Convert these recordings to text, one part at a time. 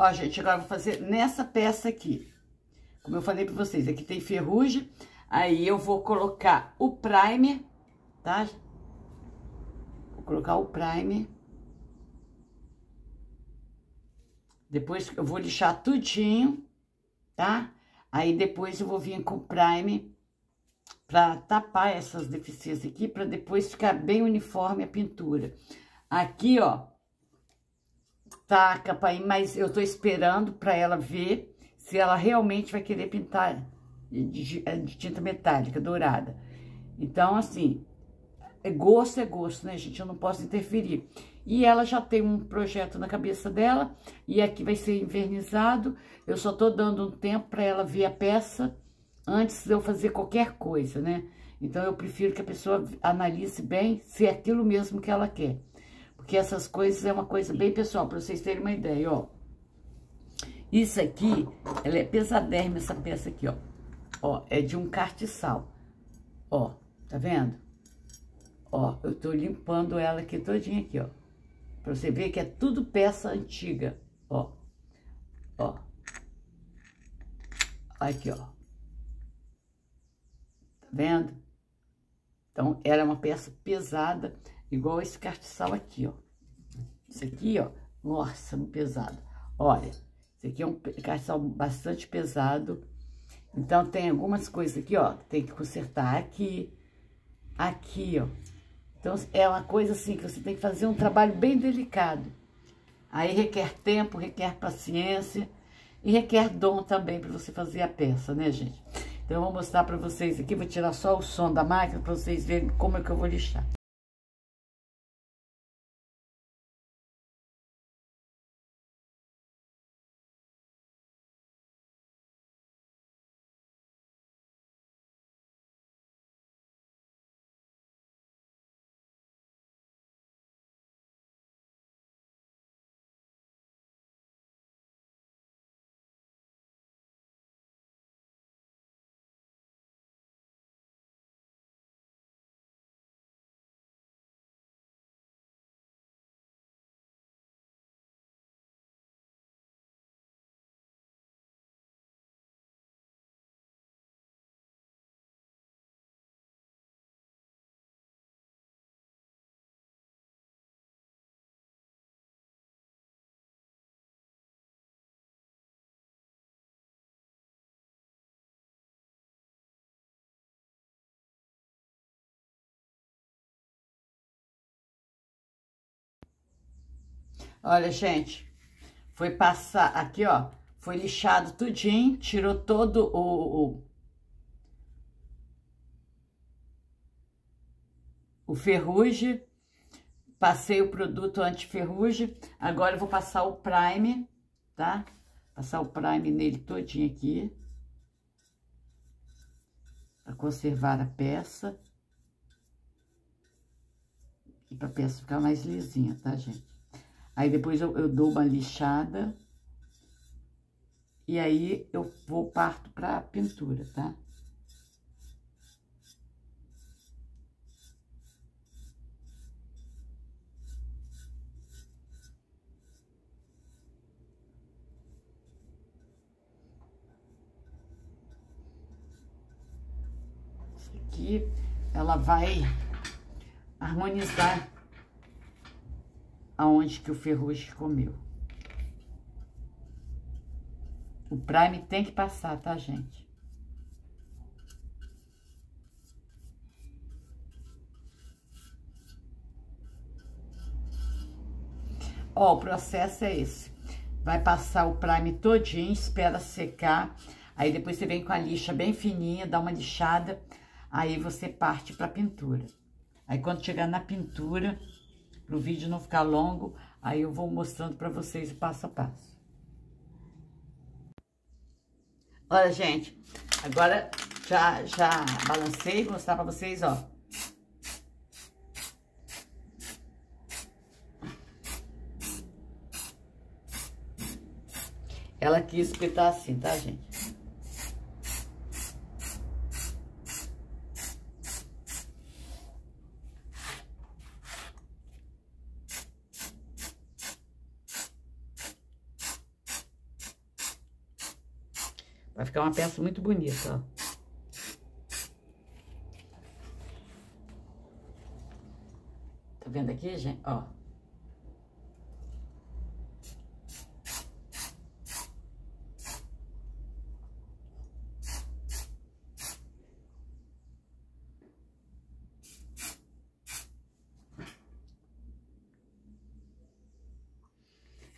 Ó, gente, agora vou fazer nessa peça aqui. Como eu falei pra vocês, aqui tem ferrugem. Aí eu vou colocar o primer, tá? Vou colocar o primer. Depois eu vou lixar tudinho, tá? Aí depois eu vou vir com o primer pra tapar essas deficiências aqui, pra depois ficar bem uniforme a pintura. Aqui, ó, tá a campainha, mas eu tô esperando pra ela ver se ela realmente vai querer pintar de, de tinta metálica, dourada. Então, assim, é gosto é gosto, né, gente? Eu não posso interferir. E ela já tem um projeto na cabeça dela, e aqui vai ser invernizado. Eu só tô dando um tempo para ela ver a peça antes de eu fazer qualquer coisa, né? Então, eu prefiro que a pessoa analise bem se é aquilo mesmo que ela quer. Porque essas coisas é uma coisa bem pessoal, para vocês terem uma ideia, ó. Isso aqui, ela é pesadérrima, essa peça aqui, ó. Ó, é de um cartiçal. Ó, tá vendo? Ó, eu tô limpando ela aqui todinha aqui, ó. Pra você ver que é tudo peça antiga, ó. Ó. Aqui, ó. Tá vendo? Então, ela é uma peça pesada, igual esse cartiçal aqui, ó. Isso aqui, ó, nossa, muito pesado. Olha, esse aqui é um cartiçal bastante pesado. Então, tem algumas coisas aqui, ó, tem que consertar aqui, aqui, ó. Então, é uma coisa assim que você tem que fazer um trabalho bem delicado. Aí requer tempo, requer paciência e requer dom também para você fazer a peça, né, gente? Então, eu vou mostrar para vocês aqui, vou tirar só o som da máquina para vocês verem como é que eu vou lixar. Olha, gente, foi passar aqui, ó, foi lixado tudinho, tirou todo o, o, o ferrugem, passei o produto anti-ferrugem, agora eu vou passar o prime, tá? Passar o prime nele todinho aqui, para conservar a peça. E pra peça ficar mais lisinha, tá, gente? Aí depois eu, eu dou uma lixada. E aí eu vou parto pra pintura, tá? aqui, ela vai harmonizar aonde que o ferrugem comeu. O prime tem que passar, tá, gente? Ó, o processo é esse. Vai passar o prime todinho, espera secar. Aí depois você vem com a lixa bem fininha, dá uma lixada. Aí você parte pra pintura. Aí quando chegar na pintura, para o vídeo não ficar longo, aí eu vou mostrando para vocês o passo a passo. Olha, gente, agora já, já balancei, vou mostrar para vocês, ó. Ela quis espetar assim, tá, gente? Vai ficar uma peça muito bonita, ó. Tá vendo aqui, gente? Ó.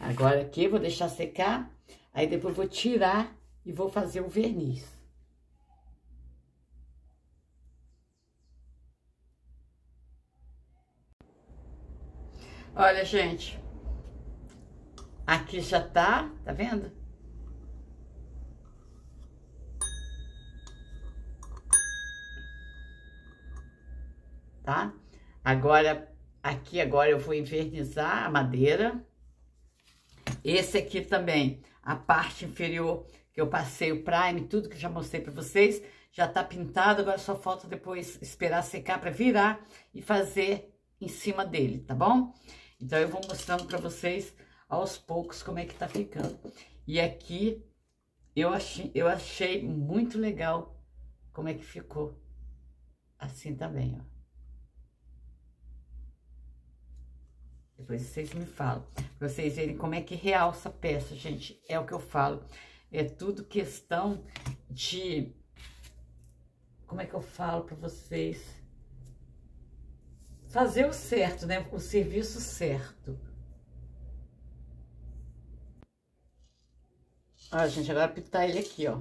Agora aqui, vou deixar secar, aí depois vou tirar e vou fazer o verniz. Olha, gente, aqui já tá, tá vendo? Tá? Agora, aqui agora eu vou invernizar a madeira. Esse aqui também, a parte inferior que eu passei o prime, tudo que eu já mostrei para vocês, já tá pintado, agora só falta depois esperar secar para virar e fazer em cima dele, tá bom? Então, eu vou mostrando para vocês aos poucos como é que tá ficando. E aqui, eu achei, eu achei muito legal como é que ficou assim também, ó. Depois vocês me falam, pra vocês verem como é que realça a peça, gente. É o que eu falo. É tudo questão de... Como é que eu falo pra vocês? fazer o certo, né? O serviço certo. Ó, gente, agora pintar ele aqui, ó.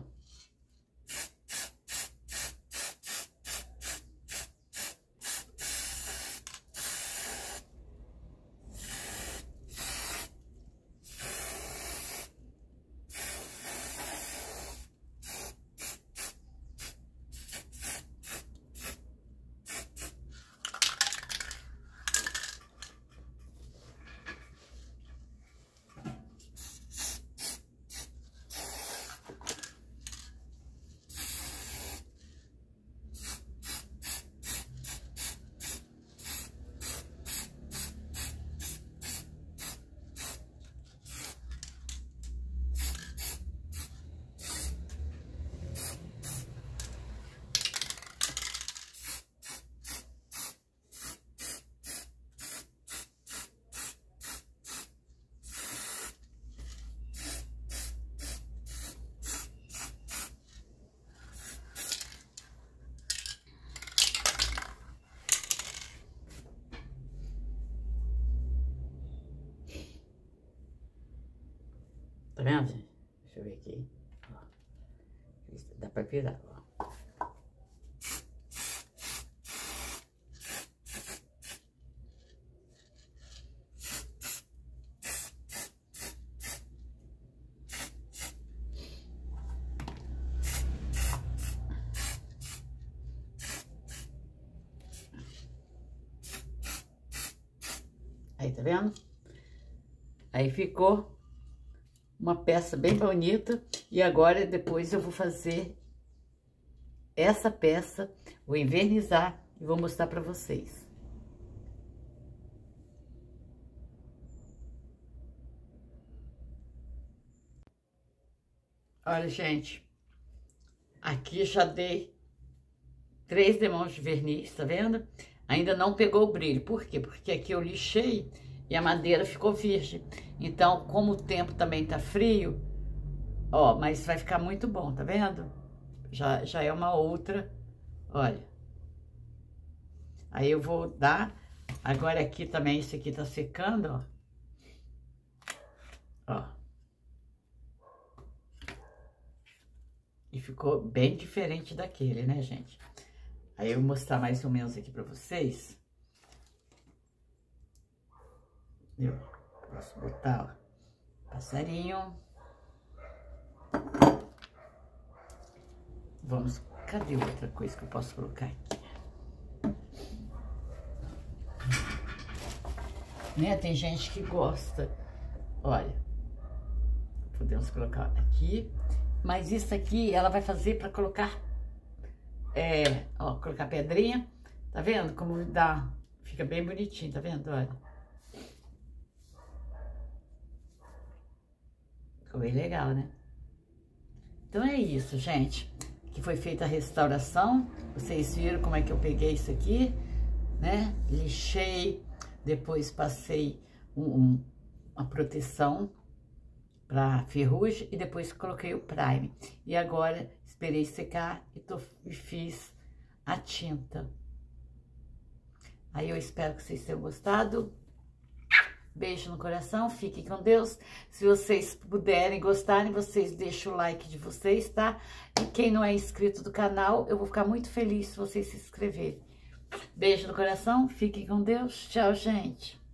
Tá vendo, gente? Deixa eu ver aqui. Ó. Pra virar, ó. Aí, tá vendo? Aí ficou uma peça bem bonita. E agora, depois eu vou fazer essa peça, vou envernizar e vou mostrar para vocês. Olha, gente, aqui já dei três demãos de verniz, tá vendo? Ainda não pegou o brilho. Por quê? Porque aqui eu lixei e a madeira ficou virgem. Então, como o tempo também tá frio, ó, mas vai ficar muito bom, tá vendo? Já, já é uma outra, olha. Aí eu vou dar, agora aqui também, esse aqui tá secando, ó. Ó. E ficou bem diferente daquele, né, gente? Aí eu vou mostrar mais ou menos aqui pra vocês. Eu posso botar, ó, passarinho. Vamos, cadê outra coisa que eu posso colocar aqui? Né, tem gente que gosta. Olha, podemos colocar aqui. Mas isso aqui, ela vai fazer para colocar, é, ó, colocar pedrinha. Tá vendo como dá? Fica bem bonitinho, tá vendo? Olha. Ficou bem legal, né? Então é isso, gente. Que foi feita a restauração. Vocês viram como é que eu peguei isso aqui, né? Lixei, depois passei um, um, uma proteção para ferrugem e depois coloquei o prime. E agora esperei secar e, tô, e fiz a tinta. Aí eu espero que vocês tenham gostado. Beijo no coração, fiquem com Deus. Se vocês puderem, gostarem, vocês deixam o like de vocês, tá? E quem não é inscrito do canal, eu vou ficar muito feliz se vocês se inscreverem. Beijo no coração, fiquem com Deus. Tchau, gente.